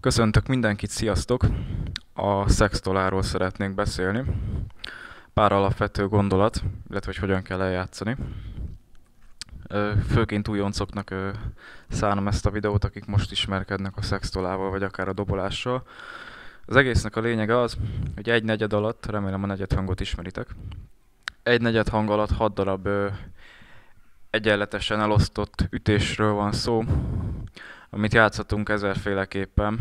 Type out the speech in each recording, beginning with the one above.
Köszöntök mindenkit, sziasztok! A szextoláról szeretnék beszélni. Pár alapvető gondolat, illetve hogy hogyan kell eljátszani. Főként újoncoknak szánom ezt a videót, akik most ismerkednek a szextolával, vagy akár a dobolással. Az egésznek a lényege az, hogy egy negyed alatt, remélem a negyed hangot ismeritek, egy negyed hang alatt hat darab egyenletesen elosztott ütésről van szó, amit játszhatunk ezerféleképpen.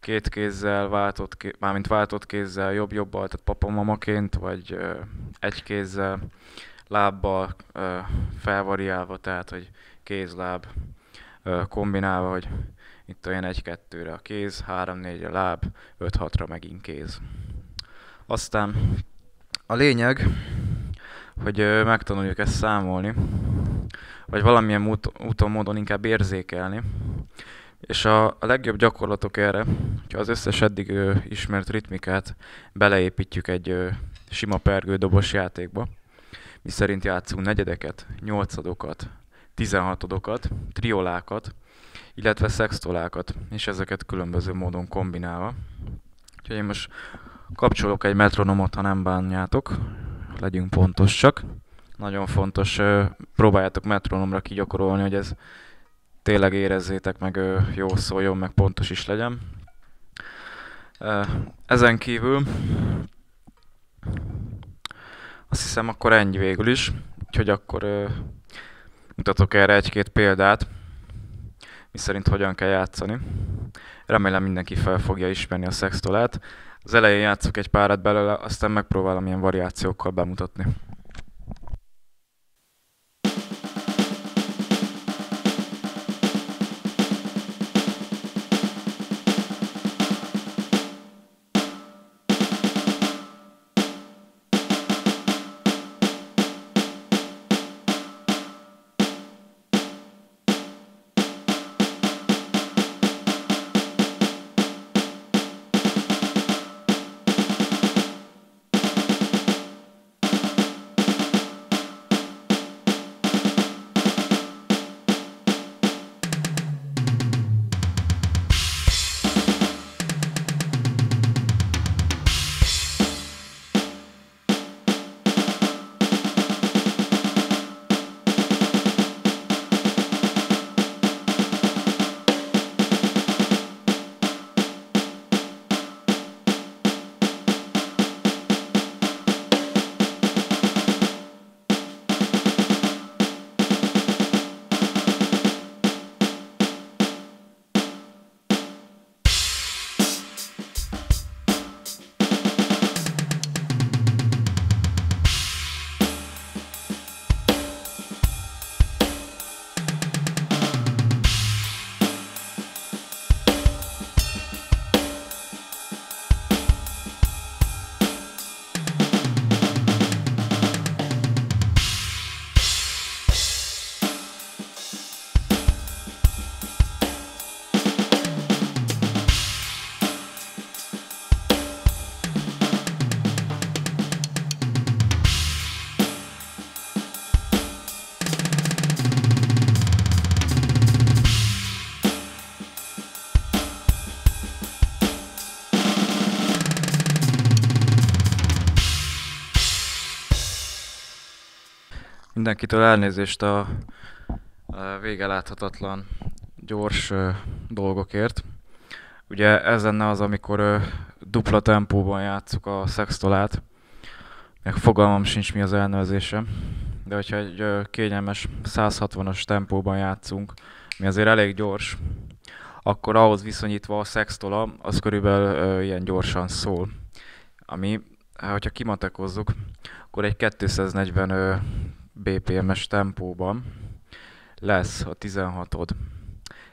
Két kézzel, váltott, ké- mármint váltott kézzel, jobb-jobbal, tehát papamamaként, vagy egy kézzel, lábbal ö, felvariálva, tehát hogy kézláb ö, kombinálva, hogy itt olyan egy-kettőre a kéz, három-négyre láb, öt-hatra megint kéz. Aztán a lényeg, hogy megtanuljuk ezt számolni, vagy valamilyen út, úton, módon inkább érzékelni. És a, a legjobb gyakorlatok erre, hogyha az összes eddig ö, ismert ritmikát beleépítjük egy ö, sima pergő dobos játékba, mi szerint játszunk negyedeket, nyolcadokat, tizenhatodokat, triolákat, illetve szextolákat, és ezeket különböző módon kombinálva. Úgyhogy én most kapcsolok egy metronomot, ha nem bánjátok, legyünk pontosak nagyon fontos, próbáljátok metronomra kigyakorolni, hogy ez tényleg érezzétek, meg jó szóljon, meg pontos is legyen. Ezen kívül azt hiszem akkor ennyi végül is, úgyhogy akkor mutatok erre egy-két példát, mi szerint hogyan kell játszani. Remélem mindenki fel fogja ismerni a szextolát. Az elején játszok egy párat belőle, aztán megpróbálom ilyen variációkkal bemutatni. Mindenkitől elnézést a, a vége láthatatlan gyors ö, dolgokért. Ugye ez lenne az, amikor ö, dupla tempóban játszuk a szextolát. Meg fogalmam sincs mi az elnevezése. De hogyha egy ö, kényelmes 160-as tempóban játszunk, mi azért elég gyors, akkor ahhoz viszonyítva a szextola, az körülbelül ö, ilyen gyorsan szól. Ami, hogyha kimatekozzuk, akkor egy 240 ö, BPM-es tempóban lesz a 16-od.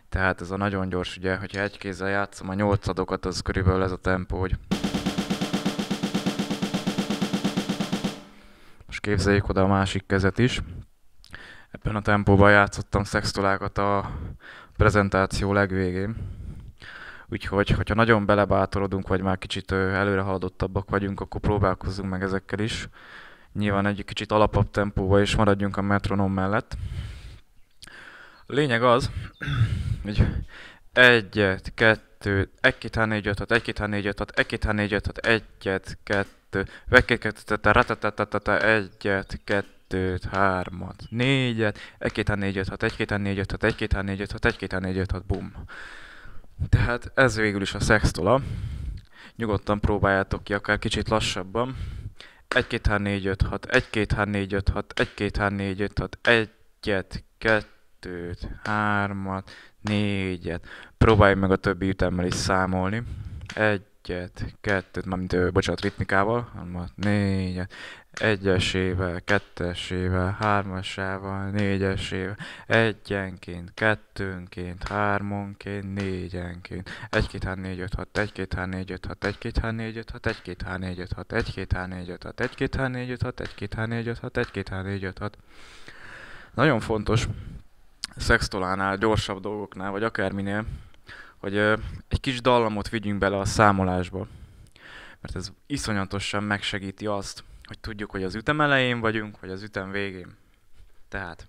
Tehát ez a nagyon gyors, ugye, hogyha egy kézzel játszom a nyolcadokat, az körülbelül ez a tempó, hogy most képzeljük oda a másik kezet is. Ebben a tempóban játszottam szextolákat a prezentáció legvégén. Úgyhogy, hogyha nagyon belebátorodunk, vagy már kicsit előre haladottabbak vagyunk, akkor próbálkozzunk meg ezekkel is nyilván egy kicsit alapabb tempóval is maradjunk a metronom mellett. Lényeg az, hogy egyet, kettő, egy, két, há, négy, öt, hat, egy, két, há, négy, öt, hat, egy, két, há, négy, öt, hat, egyet, kettő, egy, két, kettő, ratatatatata, egyet, kettőt, hármat, négyet, egy, két, há, négy, öt, hat, egy, két, há, négy, öt, hat, egy, két, há, négy, öt, hat, egy, két, há, négy, öt, hat, bum. Tehát ez végül is a szextola. Nyugodtan próbáljátok ki, akár kicsit lassabban. 1, 2, 3, 4, 5, 6, 1, 2, 3, 4, 5, 6, 1, 2, 3, 4, 5, 6, 1, 2, 3, 4-et. Próbálj meg a többi ütemmel is számolni. 1, egyet, kettőt, mármint, bocsánat, ritmikával, négyet, egyesével, kettessével, hármasával, négyesével, egyenként, kettőnként, hármonként, négyenként, egy, két, hár, négy, öt, hat, egy, két, hár, négy, öt, hat, egy, két, hár, négy, öt, hat, egy, két, hár, négy, öt, hat, egy, két, hár, négy, öt, hat, egy, két, hár, négy, öt, hat, egy, két, hár, négy, öt, hat, egy, két, hár, négy, öt, hat. Nagyon fontos szextolánál, gyorsabb dolgoknál, vagy akárminél, hogy egy kis dallamot vigyünk bele a számolásba. Mert ez iszonyatosan megsegíti azt, hogy tudjuk, hogy az ütem elején vagyunk, vagy az ütem végén. Tehát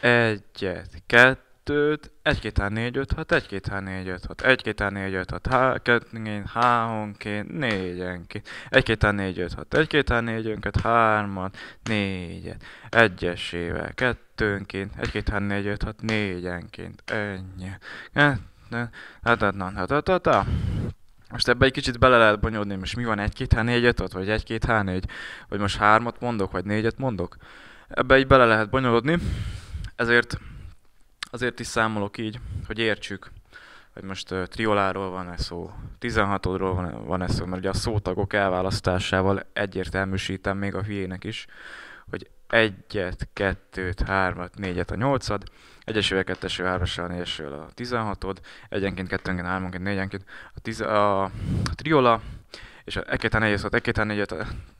egyet, kettőt, egy, két, hár, négy, öt, hat, egy, két, hár, négy, öt, hat, egy, két, hár, négy, öt, hat, há, kettőnként, háromként, négyenként, egy, két, hár, négy, öt, hat, egy, két, hár, négy, öt, hármat, négyet, egyesével, kettőnként, egy, két, hár, négy, öt, hat, négyenként, ennyi, Hát, hát, hát, hát, hát, hát. Most ebbe egy kicsit bele lehet bonyolni, most mi van, egy-két H4 öt, vagy egy-két H4, vagy most hármat mondok, vagy négyet mondok. Ebbe így bele lehet bonyolodni, ezért azért is számolok így, hogy értsük, hogy most uh, trioláról van-e szó, 16-odról van, van-e szó, mert ugye a szótagok elválasztásával egyértelműsítem még a hülyének is, hogy egyet, kettőt, hármat, négyet a nyolcad, egyesével, kettesről, hármasról, négyesről a 16-od, egyenként, kettőnként, hármanként, négyenként a, tiz, a, a triola, és a ekét, négyes, a ekét, négyet,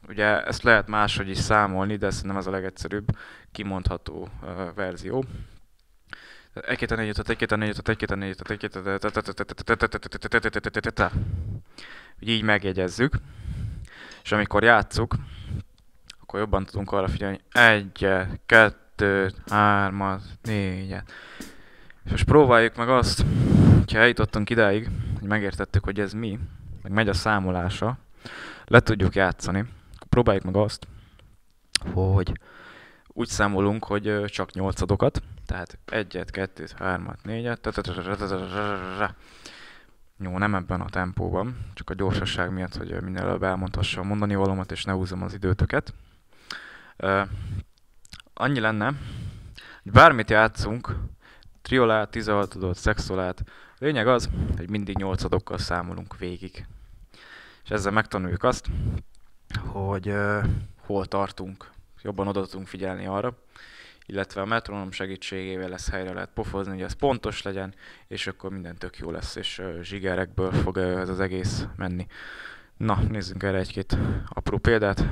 ugye ezt lehet máshogy is számolni, de szerintem ez a legegyszerűbb kimondható uh, verzió. Egy-két a négyet, egy-két a négyet, egy-két a négyet, egy-két a így megjegyezzük. És amikor játszuk, akkor jobban tudunk arra figyelni, egy, kettő, kettőt, hármat, négyet. És most próbáljuk meg azt, hogyha eljutottunk idáig, hogy megértettük, hogy ez mi, meg megy a számolása, le tudjuk játszani, próbáljuk meg azt, hogy úgy számolunk, hogy csak nyolcadokat, tehát egyet, kettőt, hármat, négyet, jó, nem ebben a tempóban, csak a gyorsaság miatt, hogy minél előbb elmondhassam mondani valamat, és ne húzom az időtöket annyi lenne, hogy bármit játszunk, triolát, tizoltodot, szexolát, lényeg az, hogy mindig nyolcadokkal számolunk végig. És ezzel megtanuljuk azt, hogy uh, hol tartunk, jobban oda tudunk figyelni arra, illetve a metronom segítségével lesz helyre lehet pofozni, hogy ez pontos legyen, és akkor minden tök jó lesz, és uh, zsigerekből fog ez az egész menni. Na, nézzünk erre egy-két apró példát.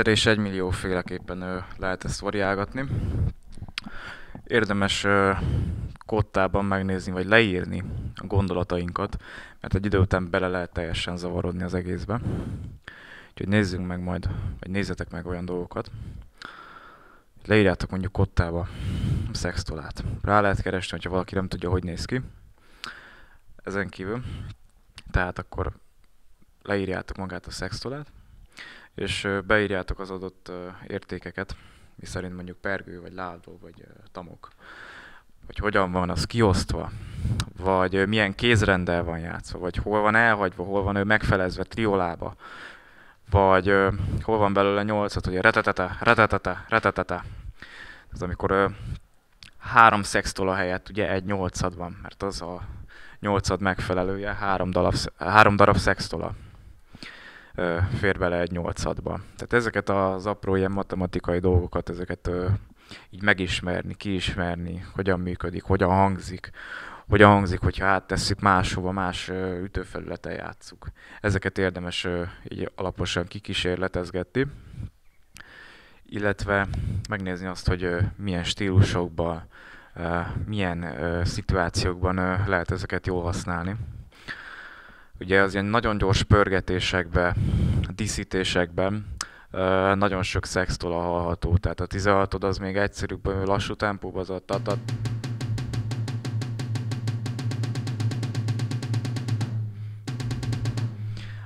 Ezer és egy millió féleképpen lehet ezt variálgatni. Érdemes kottában megnézni, vagy leírni a gondolatainkat, mert egy idő után bele lehet teljesen zavarodni az egészbe. Úgyhogy nézzünk meg majd, vagy nézzetek meg olyan dolgokat. Leírjátok mondjuk kottába a szextolát. Rá lehet keresni, hogyha valaki nem tudja, hogy néz ki. Ezen kívül. Tehát akkor leírjátok magát a szextolát, és beírjátok az adott értékeket, mi szerint mondjuk pergő, vagy ládó, vagy tamok, hogy hogyan van az kiosztva, vagy milyen kézrendel van játszva, vagy hol van elhagyva, hol van ő megfelezve triolába, vagy hol van belőle nyolcat, hogy retetete, retetete, retetete. Ez amikor három szextola helyett ugye egy nyolcad van, mert az a nyolcad megfelelője, három darab, három darab szextola fér bele egy nyolcadba. Tehát ezeket az apró ilyen matematikai dolgokat, ezeket így megismerni, kiismerni, hogyan működik, hogyan hangzik, hogyan hangzik, hogyha áttesszük máshova, más ütőfelületen játszuk. Ezeket érdemes így alaposan kikísérletezgetni, illetve megnézni azt, hogy milyen stílusokban, milyen szituációkban lehet ezeket jól használni. Ugye az ilyen nagyon gyors pörgetésekben, díszítésekben nagyon sok szextól hallható, tehát a 16 az még egyszerűbb lassú tempóban az a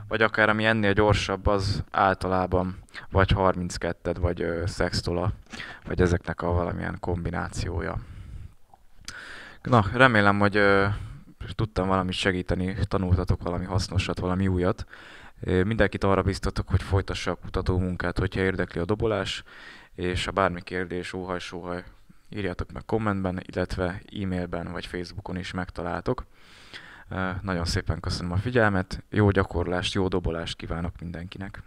vagy akár ami ennél gyorsabb, az általában vagy 32 vagy ö, szextola, vagy ezeknek a valamilyen kombinációja. Na, remélem, hogy ö, tudtam valamit segíteni, tanultatok valami hasznosat, valami újat. Mindenkit arra biztatok, hogy folytassa a kutató munkát, hogyha érdekli a dobolás, és ha bármi kérdés, óhaj, sóhaj, írjátok meg kommentben, illetve e-mailben vagy Facebookon is megtaláltok. Nagyon szépen köszönöm a figyelmet, jó gyakorlást, jó dobolást kívánok mindenkinek!